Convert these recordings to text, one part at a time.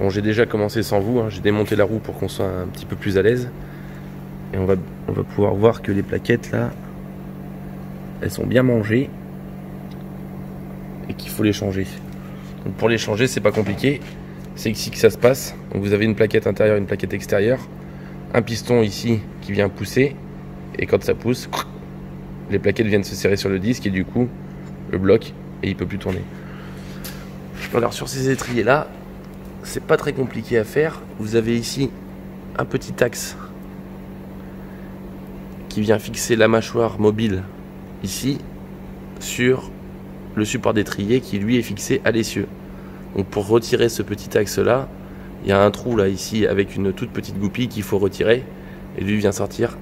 Bon, j'ai déjà commencé sans vous, hein. j'ai démonté la roue pour qu'on soit un petit peu plus à l'aise. Et on va, on va pouvoir voir que les plaquettes là, elles sont bien mangées et qu'il faut les changer. Donc pour les changer, c'est pas compliqué. C'est ici que ça se passe. Vous avez une plaquette intérieure, une plaquette extérieure, un piston ici qui vient pousser et quand ça pousse, les plaquettes viennent se serrer sur le disque et du coup le bloc et il peut plus tourner. Alors sur ces étriers là, c'est pas très compliqué à faire. Vous avez ici un petit axe qui vient fixer la mâchoire mobile ici sur le support d'étrier qui lui est fixé à l'essieu. Donc pour retirer ce petit axe là, il y a un trou là ici avec une toute petite goupille qu'il faut retirer et lui vient sortir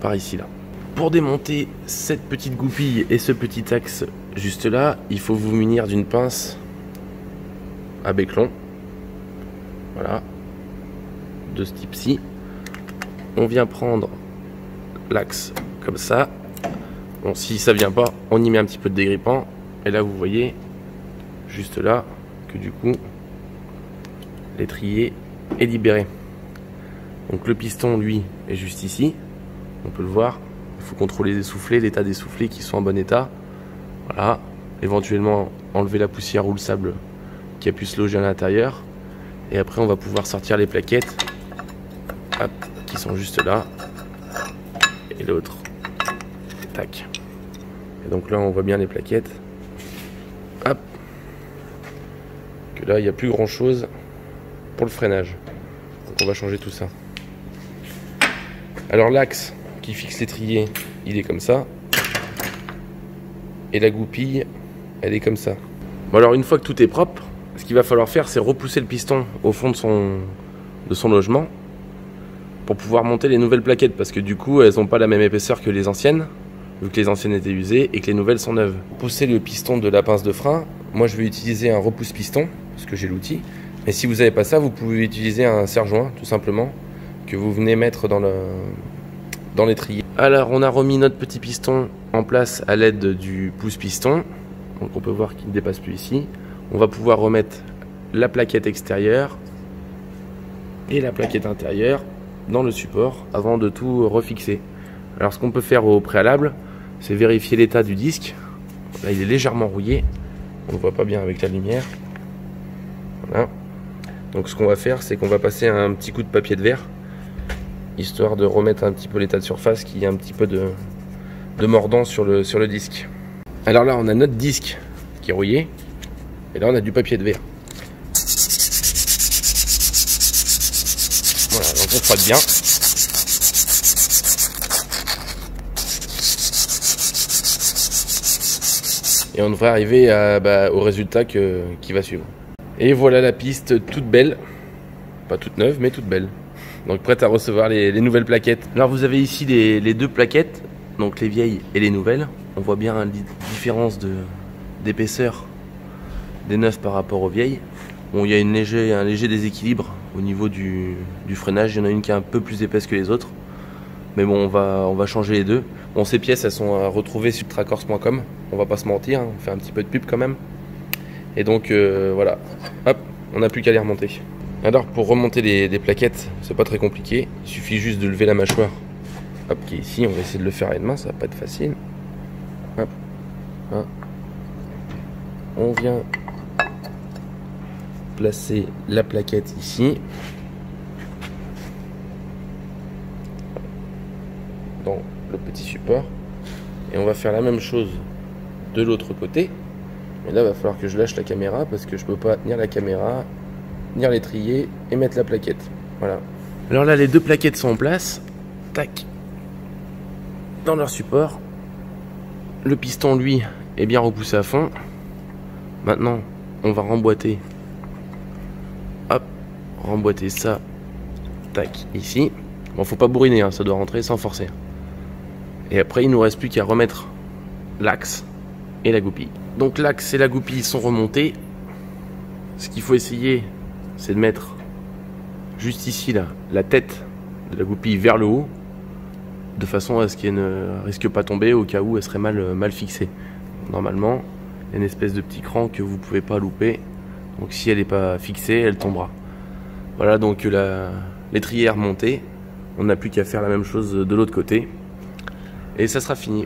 par ici là. Pour démonter cette petite goupille et ce petit axe juste là, il faut vous munir d'une pince à béclon. Voilà. De ce type-ci. On vient prendre l'axe comme ça. Bon, si ça vient pas, on y met un petit peu de dégrippant. Et là, vous voyez, juste là, que du coup, l'étrier est libéré. Donc le piston, lui, est juste ici. On peut le voir. Il faut contrôler les soufflets, l'état des soufflets qui sont en bon état. Voilà. Éventuellement, enlever la poussière ou le sable qui a pu se loger à l'intérieur. Et après, on va pouvoir sortir les plaquettes qui sont juste là. Et l'autre. Tac. Et donc là, on voit bien les plaquettes. Hop. Que là, il n'y a plus grand chose pour le freinage. Donc on va changer tout ça. Alors l'axe qui fixe l'étrier, il est comme ça. Et la goupille, elle est comme ça. Bon alors une fois que tout est propre, ce qu'il va falloir faire, c'est repousser le piston au fond de son, de son logement pour pouvoir monter les nouvelles plaquettes parce que du coup, elles n'ont pas la même épaisseur que les anciennes, vu que les anciennes étaient usées et que les nouvelles sont neuves. Pousser le piston de la pince de frein, moi je vais utiliser un repousse piston parce que j'ai l'outil. Mais si vous n'avez pas ça, vous pouvez utiliser un serre-joint tout simplement que vous venez mettre dans le dans l'étrier. Alors on a remis notre petit piston en place à l'aide du pouce piston. Donc on peut voir qu'il ne dépasse plus ici on va pouvoir remettre la plaquette extérieure et la plaquette intérieure dans le support avant de tout refixer. Alors ce qu'on peut faire au préalable, c'est vérifier l'état du disque. Là il est légèrement rouillé, on ne voit pas bien avec la lumière. Donc ce qu'on va faire, c'est qu'on va passer un petit coup de papier de verre, histoire de remettre un petit peu l'état de surface, qu'il y ait un petit peu de, de mordant sur le, sur le disque. Alors là on a notre disque qui est rouillé, et là, on a du papier de verre. Voilà, donc on frotte bien. Et on devrait arriver à, bah, au résultat qui va suivre. Et voilà la piste toute belle. Pas toute neuve, mais toute belle. Donc prête à recevoir les, nouvelles plaquettes. Alors vous avez ici les, deux plaquettes, donc les vieilles et les nouvelles. On voit bien la différence d'épaisseur des neufs par rapport aux vieilles. Bon, il y a une léger, un léger déséquilibre au niveau du, freinage. Il y en a une qui est un peu plus épaisse que les autres. Mais bon, on va, on va changer les deux. Bon, ces pièces, elles sont à retrouver sur tracors.com. On va pas se mentir, hein. on fait un petit peu de pub quand même. Et donc, euh, voilà. Hop, on n'a plus qu'à les remonter. Alors, pour remonter les, plaquettes, c'est pas très compliqué. Il suffit juste de lever la mâchoire. Hop, qui est ici. On va essayer de le faire à une main, ça va pas être facile. Hop. Hop. On vient placer la plaquette ici. Dans le petit support. Et on va faire la même chose de l'autre côté. Mais là, il va falloir que je lâche la caméra parce que je peux pas tenir la caméra, tenir l'étrier et mettre la plaquette. Voilà. Alors là, les deux plaquettes sont en place. Tac. Dans leur support. Le piston, lui, est bien repoussé à fond. Maintenant, on va remboîter remboîter ça, tac, ici. Bon, faut pas bourriner, hein, ça doit rentrer sans forcer. Et après, il nous reste plus qu'à remettre l'axe et la goupille. Donc l'axe et la goupille sont remontés. Ce qu'il faut essayer, c'est de mettre juste ici, là, la tête de la goupille vers le haut, de façon à ce qu'elle ne risque pas tomber au cas où elle serait mal, mal fixée. Normalement, il y a une espèce de petit cran que vous pouvez pas louper. Donc si elle n'est pas fixée, elle tombera. Voilà donc l'étrier est remonté. On n'a plus qu'à faire la même chose de l'autre côté. Et ça sera fini.